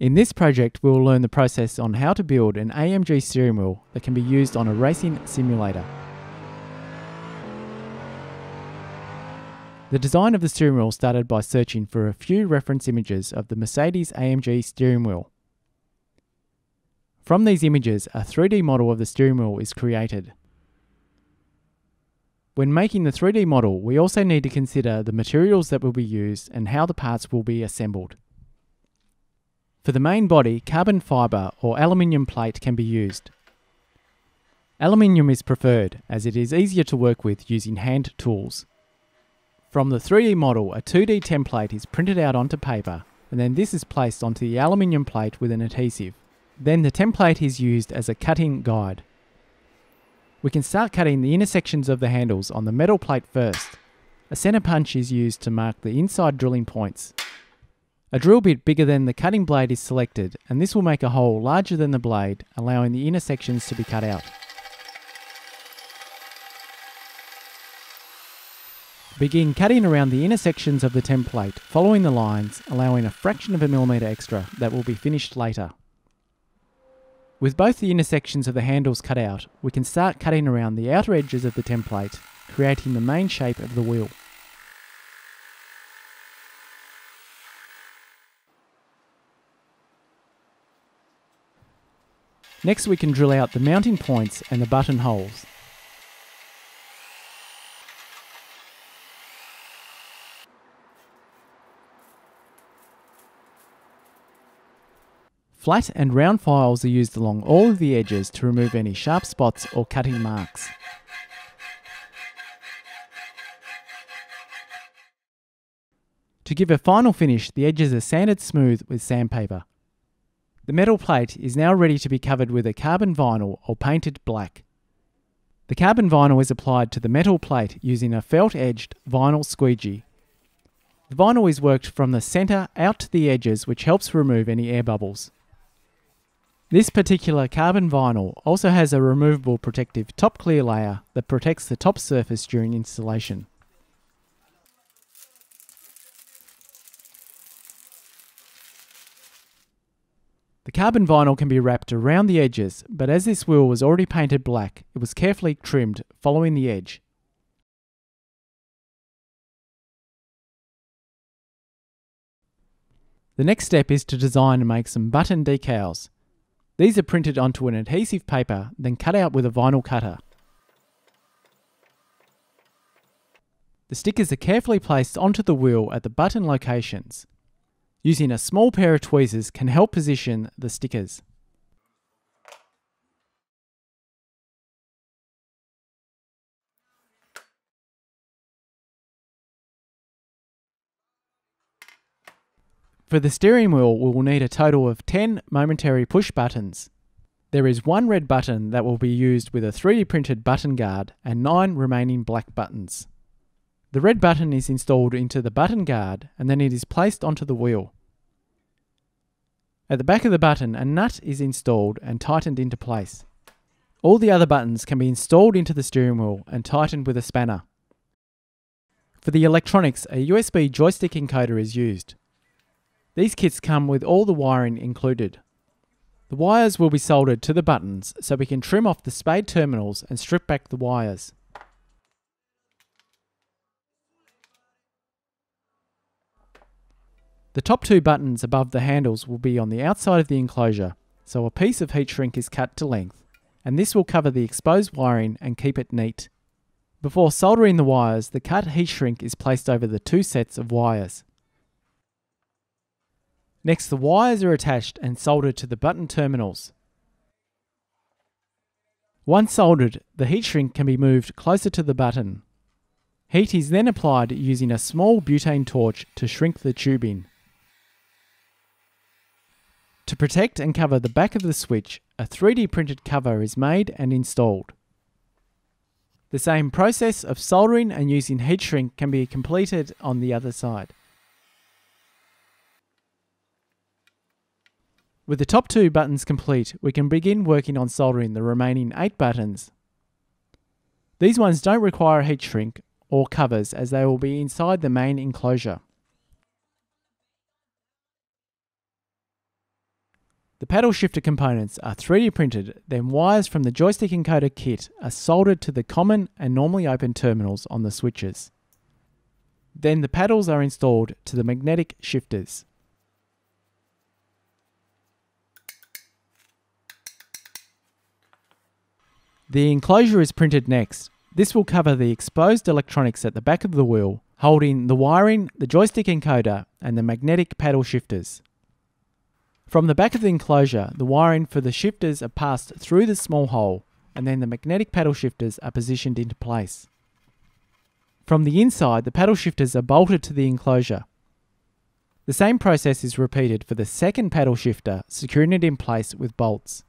In this project, we will learn the process on how to build an AMG steering wheel that can be used on a racing simulator. The design of the steering wheel started by searching for a few reference images of the Mercedes AMG steering wheel. From these images, a 3D model of the steering wheel is created. When making the 3D model, we also need to consider the materials that will be used and how the parts will be assembled. For the main body, carbon fibre or aluminium plate can be used. Aluminium is preferred as it is easier to work with using hand tools. From the 3D model, a 2D template is printed out onto paper and then this is placed onto the aluminium plate with an adhesive. Then the template is used as a cutting guide. We can start cutting the intersections of the handles on the metal plate first. A centre punch is used to mark the inside drilling points. A drill bit bigger than the cutting blade is selected and this will make a hole larger than the blade, allowing the intersections to be cut out. Begin cutting around the intersections of the template, following the lines, allowing a fraction of a millimetre extra that will be finished later. With both the intersections of the handles cut out, we can start cutting around the outer edges of the template, creating the main shape of the wheel. Next we can drill out the mounting points and the button holes. Flat and round files are used along all of the edges to remove any sharp spots or cutting marks. To give a final finish, the edges are sanded smooth with sandpaper. The metal plate is now ready to be covered with a carbon vinyl or painted black. The carbon vinyl is applied to the metal plate using a felt-edged vinyl squeegee. The vinyl is worked from the centre out to the edges which helps remove any air bubbles. This particular carbon vinyl also has a removable protective top clear layer that protects the top surface during installation. The carbon vinyl can be wrapped around the edges, but as this wheel was already painted black, it was carefully trimmed following the edge. The next step is to design and make some button decals. These are printed onto an adhesive paper, then cut out with a vinyl cutter. The stickers are carefully placed onto the wheel at the button locations. Using a small pair of tweezers can help position the stickers. For the steering wheel, we will need a total of 10 momentary push buttons. There is one red button that will be used with a 3D printed button guard and 9 remaining black buttons. The red button is installed into the button guard and then it is placed onto the wheel. At the back of the button, a nut is installed and tightened into place. All the other buttons can be installed into the steering wheel and tightened with a spanner. For the electronics, a USB joystick encoder is used. These kits come with all the wiring included. The wires will be soldered to the buttons so we can trim off the spade terminals and strip back the wires. The top two buttons above the handles will be on the outside of the enclosure, so a piece of heat shrink is cut to length, and this will cover the exposed wiring and keep it neat. Before soldering the wires, the cut heat shrink is placed over the two sets of wires. Next, the wires are attached and soldered to the button terminals. Once soldered, the heat shrink can be moved closer to the button. Heat is then applied using a small butane torch to shrink the tubing. To protect and cover the back of the switch, a 3D printed cover is made and installed. The same process of soldering and using heat shrink can be completed on the other side. With the top two buttons complete, we can begin working on soldering the remaining eight buttons. These ones don't require heat shrink or covers as they will be inside the main enclosure. The paddle shifter components are 3D printed, then wires from the joystick encoder kit are soldered to the common and normally open terminals on the switches. Then the paddles are installed to the magnetic shifters. The enclosure is printed next. This will cover the exposed electronics at the back of the wheel, holding the wiring, the joystick encoder, and the magnetic paddle shifters. From the back of the enclosure, the wiring for the shifters are passed through the small hole, and then the magnetic paddle shifters are positioned into place. From the inside, the paddle shifters are bolted to the enclosure. The same process is repeated for the second paddle shifter, securing it in place with bolts.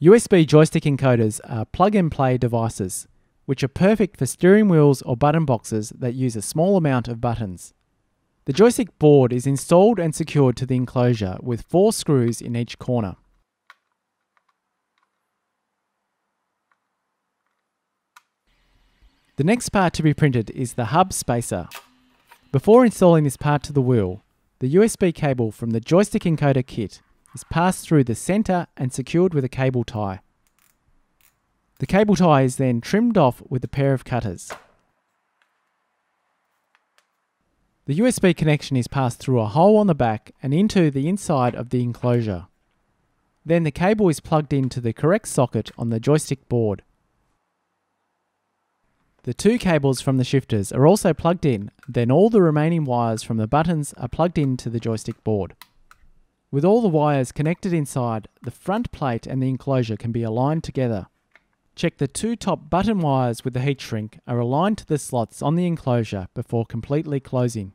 USB joystick encoders are plug and play devices, which are perfect for steering wheels or button boxes that use a small amount of buttons. The joystick board is installed and secured to the enclosure with four screws in each corner. The next part to be printed is the hub spacer. Before installing this part to the wheel, the USB cable from the joystick encoder kit is passed through the center and secured with a cable tie. The cable tie is then trimmed off with a pair of cutters. The USB connection is passed through a hole on the back and into the inside of the enclosure. Then the cable is plugged into the correct socket on the joystick board. The two cables from the shifters are also plugged in, then all the remaining wires from the buttons are plugged into the joystick board. With all the wires connected inside, the front plate and the enclosure can be aligned together. Check the two top button wires with the heat shrink are aligned to the slots on the enclosure before completely closing.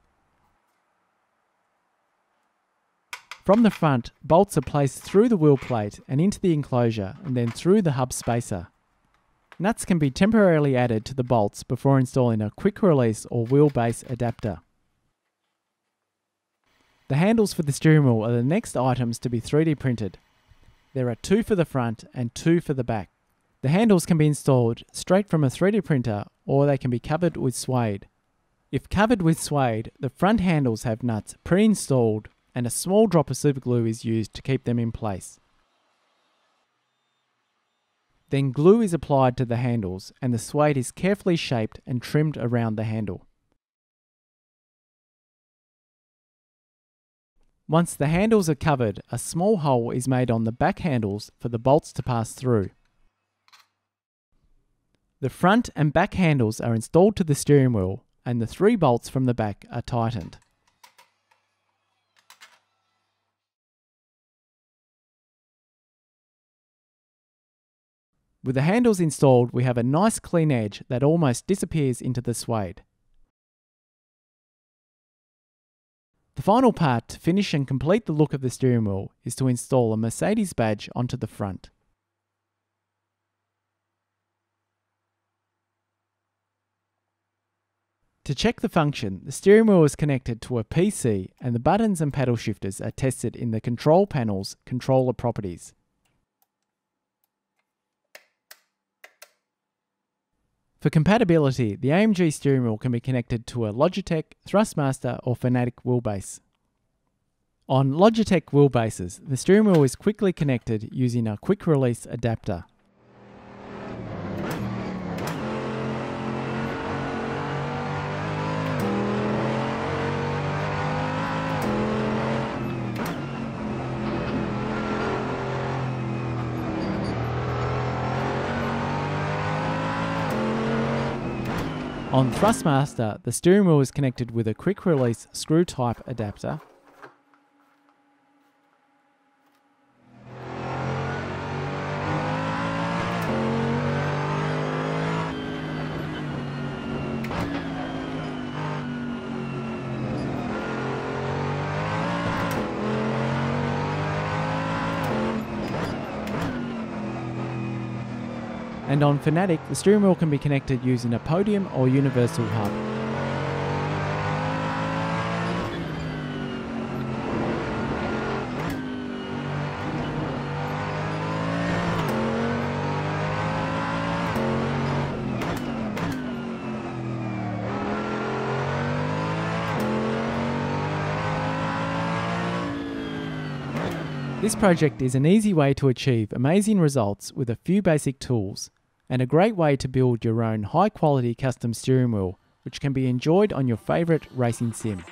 From the front, bolts are placed through the wheel plate and into the enclosure and then through the hub spacer. Nuts can be temporarily added to the bolts before installing a quick release or wheelbase adapter. The handles for the steering wheel are the next items to be 3D printed. There are two for the front and two for the back. The handles can be installed straight from a 3D printer or they can be covered with suede. If covered with suede, the front handles have nuts pre-installed and a small drop of superglue is used to keep them in place. Then glue is applied to the handles and the suede is carefully shaped and trimmed around the handle. Once the handles are covered, a small hole is made on the back handles for the bolts to pass through. The front and back handles are installed to the steering wheel and the three bolts from the back are tightened. With the handles installed, we have a nice clean edge that almost disappears into the suede. The final part to finish and complete the look of the steering wheel is to install a Mercedes badge onto the front. To check the function, the steering wheel is connected to a PC and the buttons and paddle shifters are tested in the control panel's controller properties. For compatibility, the AMG steering wheel can be connected to a Logitech, Thrustmaster or Fanatec wheelbase. On Logitech wheelbases, the steering wheel is quickly connected using a quick release adapter. On Thrustmaster, the steering wheel is connected with a quick release screw type adapter. and on Fanatec, the steering wheel can be connected using a podium or universal hub. This project is an easy way to achieve amazing results with a few basic tools and a great way to build your own high quality custom steering wheel, which can be enjoyed on your favourite racing sim.